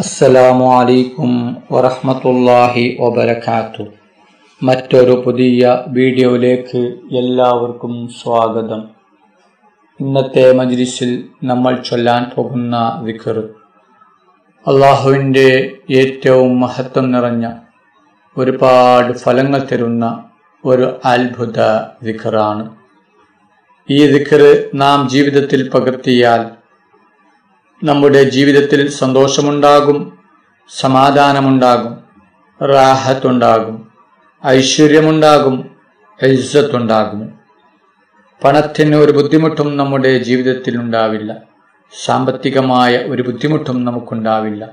അസ്സലാമു അലൈക്കും വറഹമത്തല്ലാഹി വബറകാത്തു. മറ്റൊരു പുതിയ വീഡിയോയിലേക്ക് എല്ലാവർക്കും സ്വാഗതം. ഇന്നത്തെ മജ്ലിസിൽ നമ്മൾ ചൊല്ലാൻ പോകുന്ന വിഖർ അള്ളാഹുവിന്റെ ഏറ്റവും മഹത്വം നിറഞ്ഞ ഒരുപാട് ഫലങ്ങൾ തരുന്ന ഒരു അത്ഭുത വിഖറാണ് ഈ വിഖർ നാം ജീവിതത്തിൽ പകർത്തിയാൽ നമ്മുടെ ജീവിതത്തിൽ സന്തോഷമുണ്ടാകും സമാധാനമുണ്ടാകും റാഹത്തുണ്ടാകും ഐശ്വര്യമുണ്ടാകും ഇസ്സത്തുണ്ടാകും. പണത്തിന് ഒരു ബുദ്ധിമുട്ടും നമ്മുടെ ജീവിതത്തിൽ ഉണ്ടാവില്ല. സാമ്പത്തികമായ ഒരു ബുദ്ധിമുട്ടും നമുക്കുണ്ടാവില്ല.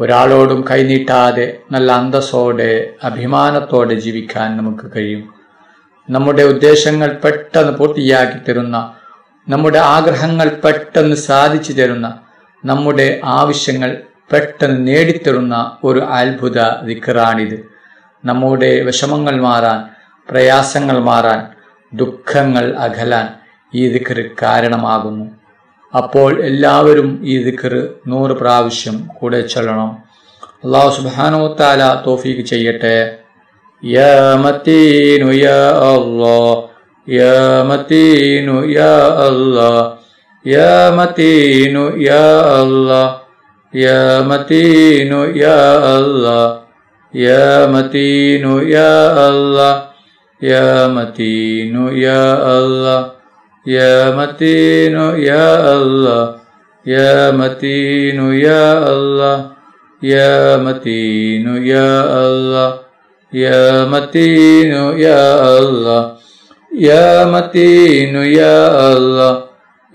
ഒരാളോടും കൈനീട്ടാതെ നല്ല അന്തസ്സോടെ അഭിമാനത്തോടെ ജീവിക്കാൻ നമുക്ക് കഴിയും. നമ്മുടെ ഉദ്ദേശങ്ങൾ പെട്ടെന്ന് പൂർത്തിയാക്കി തരുന്ന നമ്മുടെ ആഗ്രഹങ്ങൾ പെട്ടെന്ന് സാധിച്ചു തരുന്ന നമ്മുടെ ആവശ്യങ്ങൾ പെട്ടെന്ന് നേടിത്തരുന്ന ഒരു അത്ഭുത ദിക്കറാണിത് നമ്മുടെ വിഷമങ്ങൾ മാറാൻ പ്രയാസങ്ങൾ മാറാൻ ദുഃഖങ്ങൾ അകലാൻ ഈ ദിക്കറ് കാരണമാകുന്നു. അപ്പോൾ എല്ലാവരും ഈ ദിക്കറ് നൂറ് പ്രാവശ്യം കൂടെ ചൊല്ലണം. അള്ളാഹു സുബാനോ താല തോഫീക്ക് ചെയ്യട്ടെ. യാ മത്തീനു യാ അല്ലാഹ് يا متين يا الله. يا متين يا الله. يا متين يا الله. يا متين يا الله. يا متين يا الله. يا متين يا الله. يا متين يا الله. يا متين يا الله. يا متين يا الله.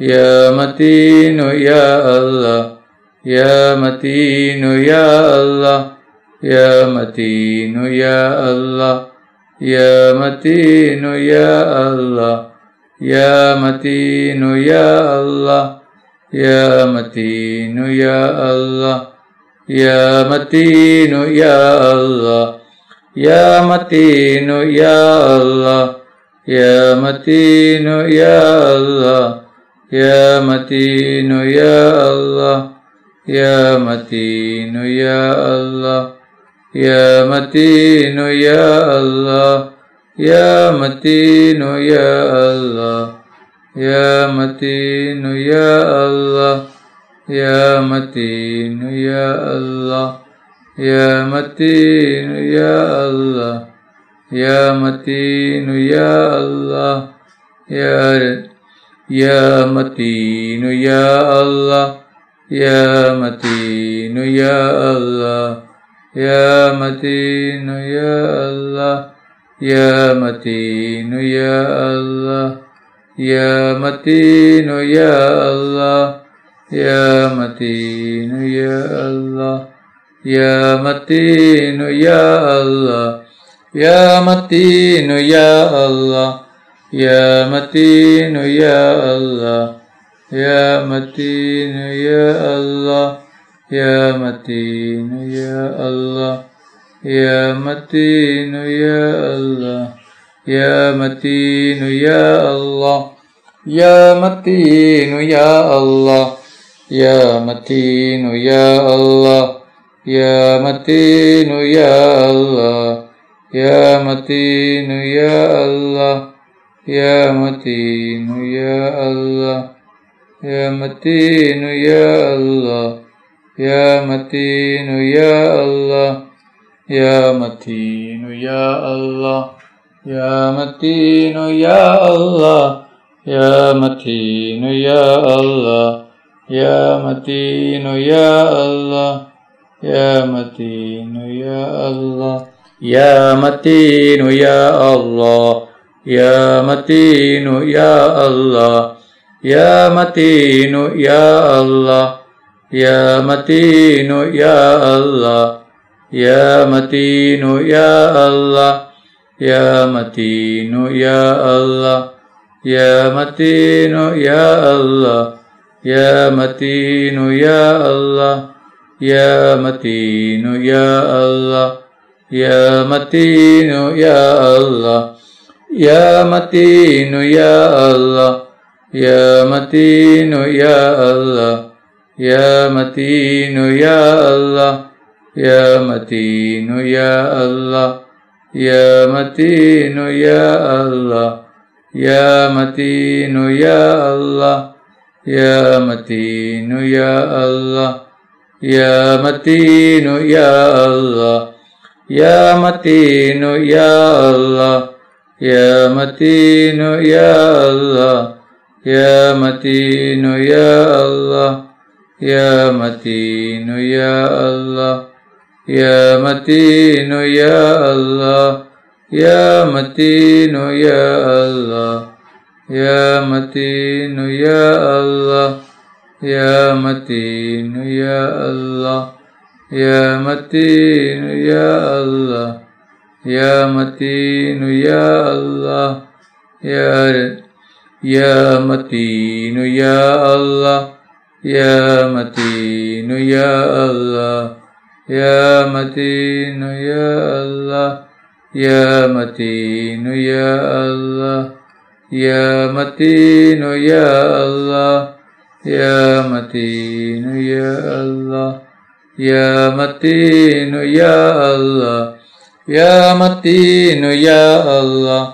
يا متين يا الله. يا متين يا الله. يا متين يا الله. يا متين يا الله. يا متين يا الله. يا متين يا الله. يا متين يا الله. يا متين يا الله. يا متين يا الله. يا متين يا الله يا متين يا الله يا متين يا الله يا متين يا الله يا متين يا الله يا متين يا الله يا متين يا الله يا متين يا الله يا يا متين يا الله يا متين يا الله يا متين يا الله يا متين يا الله يا متين يا الله يا متين يا الله يا متين يا الله يا متين يا الله يا متين يا الله. يا متين يا الله. يا متين يا الله. يا متين يا الله. يا متين يا الله. يا متين يا الله. يا متين يا الله. يا متين يا الله. يا متين يا الله. يا متين يا الله يا متين يا الله يا متين يا الله يا متين يا الله يا متين يا الله يا متين يا الله يا متين يا الله يا متين يا الله يا متين يا الله يا متين يا الله. يا متين يا الله. يا متين يا الله. يا متين يا الله. يا متين يا الله. يا متين يا الله. يا متين يا الله. يا متين يا الله. يا متين يا الله. يا متين يا الله يا متين يا الله يا متين يا الله يا متين يا الله يا متين يا الله يا متين يا الله يا متين يا الله يا متين يا الله يا متين يا الله. يا متين يا الله يا متين يا الله يا متين يا الله يا متين يا الله يا متين يا الله يا متين يا الله يا متين يا الله يا متين يا الله. يا متين يا الله. يا يا متين يا الله. يا متين يا الله. يا متين يا الله. يا متين يا الله. يا متين يا الله. يا متين يا الله. يا متين يا الله. يا متين يا الله.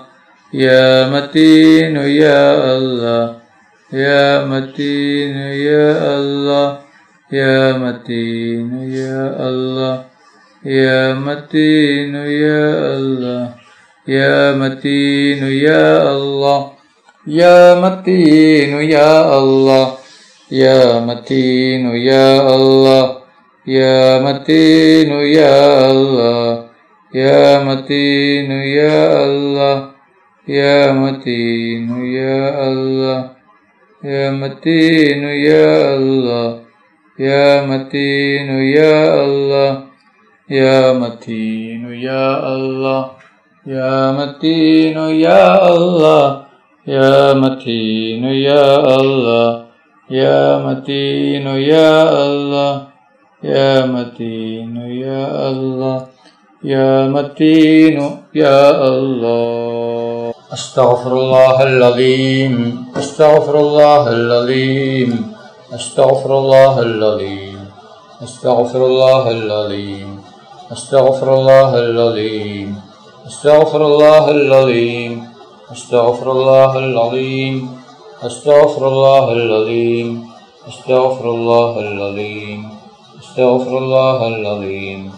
يا متين يا الله. يا متين يا الله. يا متين يا الله. يا متين يا الله. يا متين يا الله. يا متين يا الله. يا متين يا الله. يا متين يا الله. يا متين يا الله. يا متين يا الله. يا متين يا الله. يا متين يا الله. يا متين يا الله. يا متين يا الله. يا متين يا الله. يا متين يا الله. يا متين يا الله. يا متين يا الله أستغفر الله العظيم أستغفر الله العظيم أستغفر الله العظيم أستغفر الله العظيم أستغفر الله العظيم أستغفر الله العظيم أستغفر الله العظيم أستغفر الله العظيم أستغفر الله العظيم أستغفر الله العظيم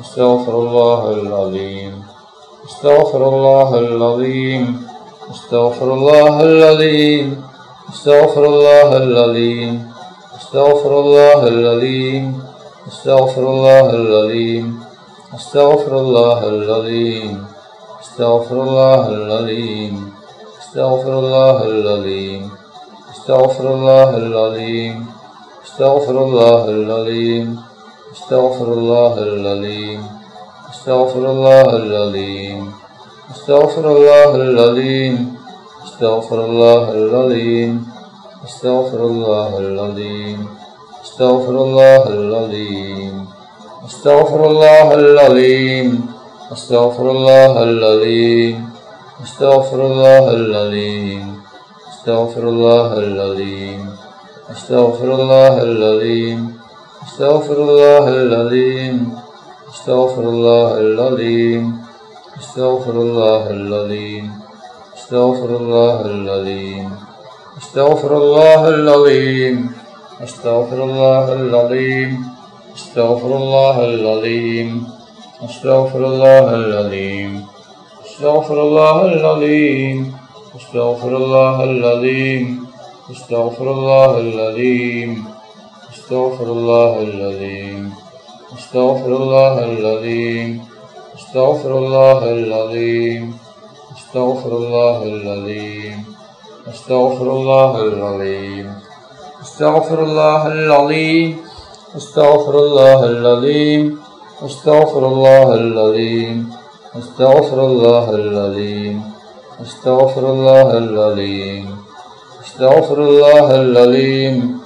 أستغفر الله العظيم أستغفر الله العظيم أستغفر الله العظيم أستغفر الله العظيم أستغفر الله العظيم أستغفر الله العظيم أستغفر الله العظيم أستغفر الله العظيم أستغفر الله العظيم أستغفر الله العظيم أستغفر الله العظيم أستغفر الله العظيم أستغفر الله العظيم أستغفر الله العظيم أستغفر الله العظيم أستغفر الله العظيم أستغفر الله العظيم أستغفر الله العظيم أستغفر الله العظيم أستغفر الله العظيم أستغفر الله العظيم أستغفر الله العظيم أستغفر الله العظيم أستغفر الله العظيم أستغفر الله العظيم أستغفر الله العظيم أستغفر الله العظيم أستغفر الله العظيم أستغفر الله العظيم أستغفر الله العظيم أستغفر الله العظيم أستغفر الله العظيم أستغفر الله العظيم أستغفر الله العظيم أستغفر الله العظيم أستغفر الله العظيم أستغفر الله العظيم أستغفر الله العظيم أستغفر الله العظيم أستغفر الله العظيم أستغفر الله العظيم أستغفر الله العظيم أستغفر الله العظيم أستغفر الله العظيم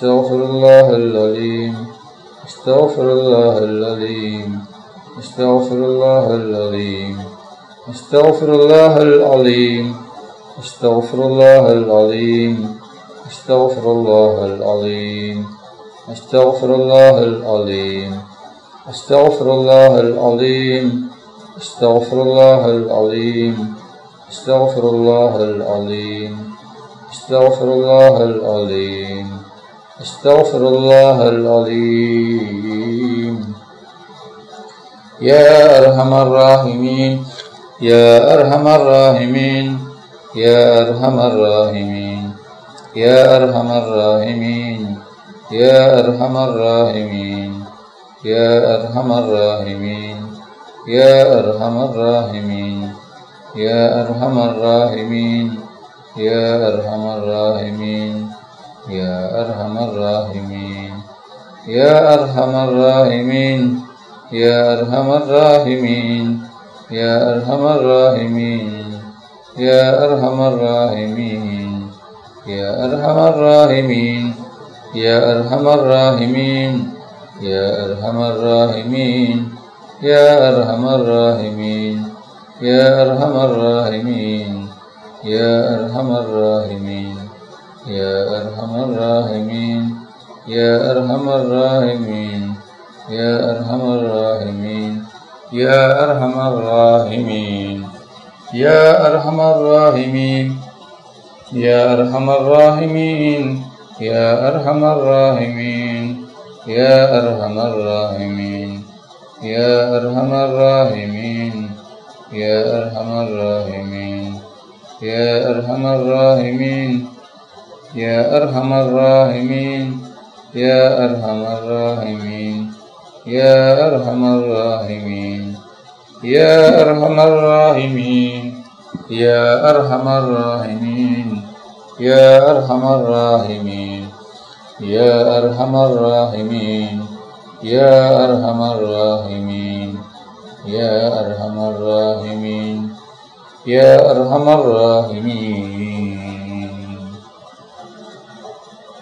أستغفر الله العظيم أستغفر الله العظيم أستغفر الله العظيم أستغفر الله العظيم أستغفر الله العظيم أستغفر الله العظيم أستغفر الله العظيم أستغفر الله العظيم أستغفر الله العظيم أستغفر الله العظيم أستغفر الله العظيم أستغفر الله العظيم. يا أرحم الراحمين يا أرحم الراحمين يا أرحم الراحمين يا أرحم الراحمين يا أرحم الراحمين يا أرحم الراحمين يا أرحم الراحمين يا أرحم الراحمين يا أرحم الراحمين. يا أرحم الراحمين يا أرحم الراحمين يا أرحم الراحمين يا أرحم الراحمين يا أرحم الراحمين يا أرحم الراحمين يا أرحم الراحمين يا أرحم الراحمين يا أرحم الراحمين يا أرحم الراحمين يا أرحم الراحمين يا أرحم الراحمين يا أرحم الراحمين يا أرحم الراحمين يا أرحم الراحمين يا أرحم الراحمين يا أرحم الراحمين يا أرحم الراحمين يا أرحم الراحمين يا أرحم الراحمين يا أرحم الراحمين يا أرحم الراحمين يا أرحم الراحمين يا أرحم الراحمين يا أرحم الراحمين يا أرحم الراحمين يا أرحم الراحمين يا أرحم الراحمين يا أرحم الراحمين يا أرحم الراحمين يا أرحم الراحمين يا أرحم الراحمين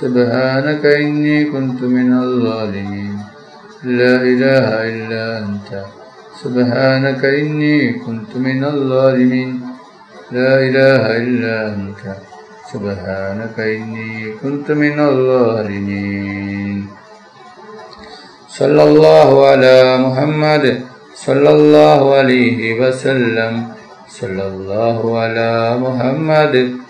سبحانك إني كنت من الظالمين. لا إله إلا أنت. سبحانك إني كنت من الظالمين. لا إله إلا أنت. سبحانك إني كنت من الظالمين. صلى الله على محمد. صلى الله عليه وسلم. صلى الله على محمد.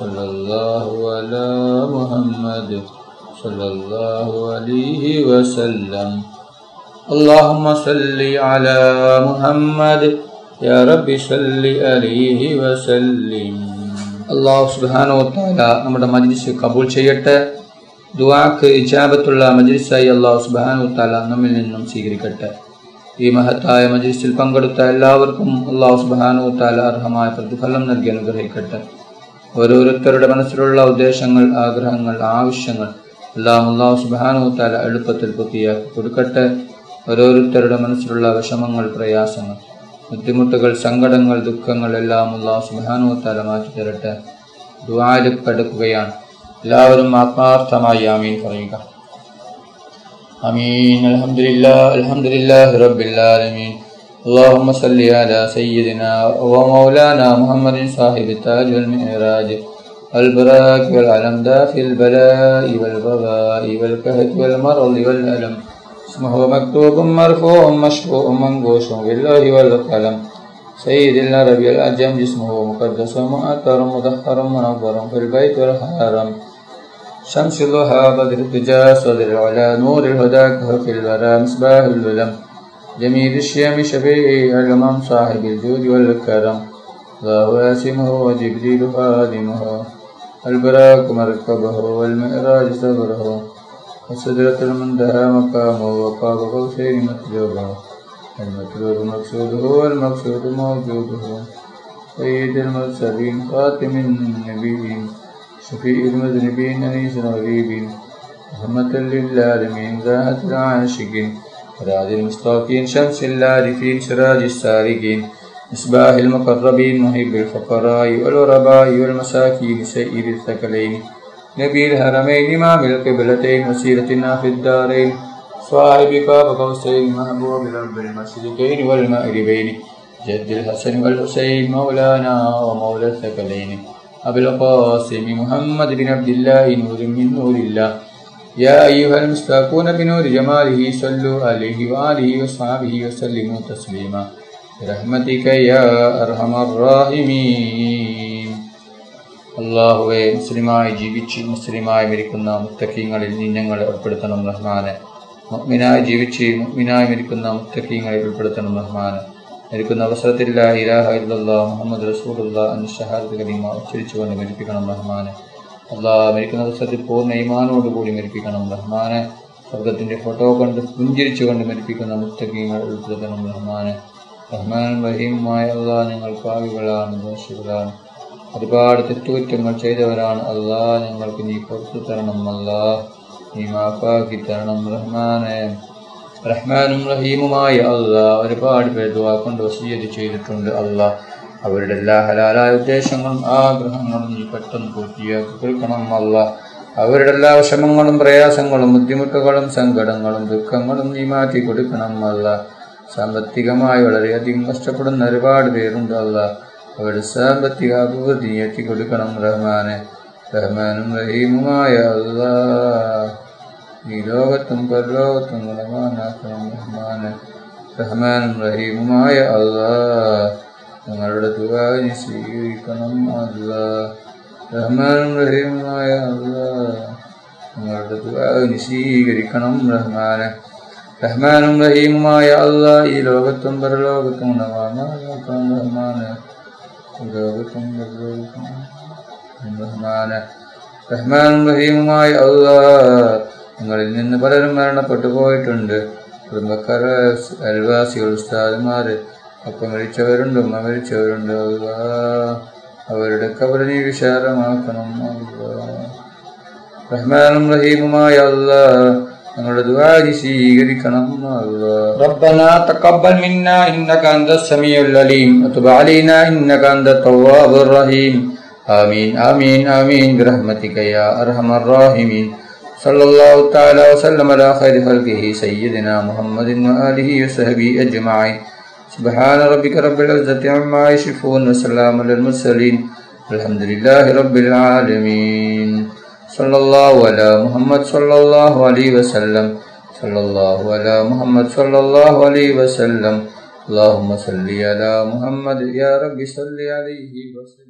صلى الله على محمد صلى الله عليه وسلم اللهم صل على محمد يا رب صل عليه وسلم അള്ളാഹു സുബാനോ താല നമ്മുടെ മജ്ലിസ് കബൂൽ ചെയ്യട്ടെ ദുവാക്ക് ഇജാബത്തുള്ള മജ്ലിസായി അള്ളാഹു സുബാനോ താല നമ്മിൽ നിന്നും സ്വീകരിക്കട്ടെ ഈ മഹത്തായ മജ്ലിസിൽ പങ്കെടുത്ത എല്ലാവർക്കും അള്ളാഹു സുബാനോ താല അർഹമായ പ്രതിഫലം നൽകി അനുഗ്രഹിക്കട്ടെ ഓരോരുത്തരുടെ മനസ്സിലുള്ള ഉദ്ദേശങ്ങൾ ആഗ്രഹങ്ങൾ ആവശ്യങ്ങൾ എല്ലാം അള്ളാഹു സുബാനോ താല എളുപ്പത്തിൽ പൂർത്തിയാക്കി കൊടുക്കട്ടെ ഓരോരുത്തരുടെ മനസ്സിലുള്ള വിഷമങ്ങൾ പ്രയാസങ്ങൾ ബുദ്ധിമുട്ടുകൾ സങ്കടങ്ങൾ ദുഃഖങ്ങൾ എല്ലാം അള്ളാഹു സുബാനോ താല മാറ്റി തരട്ടെ ദ്വാല് കടക്കുകയാണ് എല്ലാവരും ആത്മാർത്ഥമായി ആമീൻ പറയുക آمين الحمد لله الحمد لله رب العالمين اللهم صل على سيدنا ومولانا محمد صاحب التاج والمعراج. البراك والعلم دافي البلاء والبغاء والكهد والمرض والألم. اسمه مكتوب مرفوع مشفوع منقوش بالله والقلم. سيد العرب الأعجم جسمه مقدس مؤثر مدحر منور في البيت والحرم. شمس الضحى بدر الدجى صدر العلا نور الهدى كهف الورى مصباح العلم جميل الشيم شفيع الأمم صاحب الجود والكرم الله ياسمه وجبريل خادمه البراك مركبه والمعراج صبره وسدرة المنتهى مقامه وقاب قوسين مطلوبه المطلوب مقصوده والمقصود موجوده سيد المرسلين خاتم النبيين شفيع المذنبين أنيس الغريبين رحمة للعالمين زاهة العاشقين راج المستوقين شمس العارفين سراج السارقين مصباح المقربين محب الفقراء والغرباء والمساكين سيد الثقلين نبي الهرمين إمام القبلتين وسيرتنا في الدارين صاحب باب قوسين محبوب رب المشرقين والمغربين جد الحسن والحسين مولانا ومولى الثقلين أبي القاسم محمد بن عبد الله نور من نور الله يا أيها المستاقون بنور جماله صلوا عليه وآله وصحبه وسلموا تسليما برحمتك يا أرحم الراحمين അള്ളാഹുവെ മുസ്ലിമായി ജീവിച്ച് മുസ്ലിമായി മരിക്കുന്ന മുത്തക്കീങ്ങളിൽ നീ ഞങ്ങളെ ഉൾപ്പെടുത്തണം റഹ്മാനെ മുഅ്മിനായി ജീവിച്ച് മുഅ്മിനായി മരിക്കുന്ന മുത്തക്കീങ്ങളിൽ ഉൾപ്പെടുത്തണം റഹ്മാനെ മരിക്കുന്ന അവസരത്തിൽ ലാ ഇലാഹ ഇല്ലല്ലാഹ് മുഹമ്മദ് റസൂലുള്ള എന്ന ഷഹാദത്ത് കലീമ ഉച്ചരിച്ചുകൊണ്ട് മരിപ്പിക്കണം റഹ്മാനെ അള്ളാഹ് മരിക്കുന്ന ദിവസത്തിൽ പൂർണ ഈമാനോടുകൂടി മരിപ്പിക്കണം. റഹ്മാനെ സ്വർഗത്തിന്റെ ഫോട്ടോ കണ്ട് പുഞ്ചിരിച്ചു കൊണ്ട് മരിപ്പിക്കുന്ന മുത്തകീങ്ങൾ ഉൾപ്പെടുത്തണം. റഹ്മാനെ റഹ്മാൻ റഹീമുമായ അള്ളാഹ് നിങ്ങൾ പാവികളാണ് ദോഷികളാണ്. ഒരുപാട് തെറ്റുകുറ്റങ്ങൾ ചെയ്തവരാണ് അള്ളാ നിങ്ങൾക്ക് നീ പുറത്തു തരണം അല്ലാ നീ മാപ്പാക്കി തരണം റഹ്മാനെ. റഹ്മാനും റഹീമുമായ അള്ളാ ഒരുപാട് പേർ ദുആ കൊണ്ട് വസീയത്ത് ചെയ്തിട്ടുണ്ട് അല്ലാ അവരുടെ എല്ലാ ഹലാലായ ഉദ്ദേശങ്ങളും ആഗ്രഹങ്ങളും നീ പെട്ടെന്ന് പൂർത്തിയാക്കി കൊടുക്കണം അല്ല. അവരുടെ എല്ലാ വിഷമങ്ങളും പ്രയാസങ്ങളും ബുദ്ധിമുട്ടുകളും സങ്കടങ്ങളും ദുഃഖങ്ങളും നീ മാറ്റി കൊടുക്കണം അല്ല. സാമ്പത്തികമായി വളരെയധികം കഷ്ടപ്പെടുന്ന ഒരുപാട് പേരുണ്ട് അല്ല. അവരുടെ സാമ്പത്തിക അഭിവൃദ്ധി എത്തി കൊടുക്കണം റഹ്മാനെ. റഹ്മാനും റഹീമുമായ അല്ല. ഈ ലോകത്തും പരലോകത്തും ഗുണമാനാക്കണം റഹ്മാനെ. റഹ്മാനും റഹീമുമായ അല്ലാ. ഞങ്ങളുടെ തുക നീ സ്വീകരിക്കണം അല്ല റഹ്മാനും റഹീമുമായ അല്ല ഞങ്ങളുടെ തുക നീ സ്വീകരിക്കണം റഹ്മാനെ. റഹ്മാനും റഹീമുമായ അല്ല ഈ ലോകത്തും പരലോകത്തും ഗുണമാനാക്കണം റഹ്മാനെ. ലോകത്തും പരലോകത്തും റഹ്മാനെ. റഹ്മാനും റഹീമുമായ അല്ല നിങ്ങളിൽ നിന്ന് പലരും മരണപ്പെട്ടു പോയിട്ടുണ്ട് കുടുംബക്കാർ അയൽവാസികൾ ഉസ്താദുമാര് ഒപ്പം മരിച്ചവരുണ്ട് ഉമ്മ മരിച്ചവരുണ്ട് അല്ലാ അവരുടെ കബറ് നീ വിശാലമാക്കണം അല്ലാ റഹ്മാനും റഹീമുമായ അല്ലാ ഞങ്ങളുടെ ദുആ നീ സ്വീകരിക്കണം അല്ലാ ربنا تقبل منا إنك أنت السميع العليم وتب علينا إنك أنت التواب الرحيم آمين آمين آمين برحمتك يا أرحم الراحمين صلى الله تعالى وسلم على خير خلقه سيدنا محمد وآله وصحبه أجمعين سبحان ربك رب العزة عما يصفون وسلام على المرسلين الحمد لله رب العالمين. صلى الله على محمد صلى الله عليه وسلم. صلى الله على محمد صلى الله عليه وسلم. اللهم صل على محمد يا رب صل عليه وسلم.